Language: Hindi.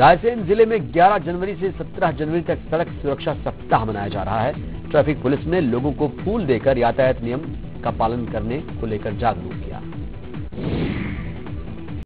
रायसेन ज़िले में 11 जनवरी से 17 जनवरी तक सड़क सुरक्षा सप्ताह मनाया जा रहा है। ट्रैफ़िक पुलिस ने लोगों को फूल देकर यातायात नियम का पालन करने को लेकर जागरूक।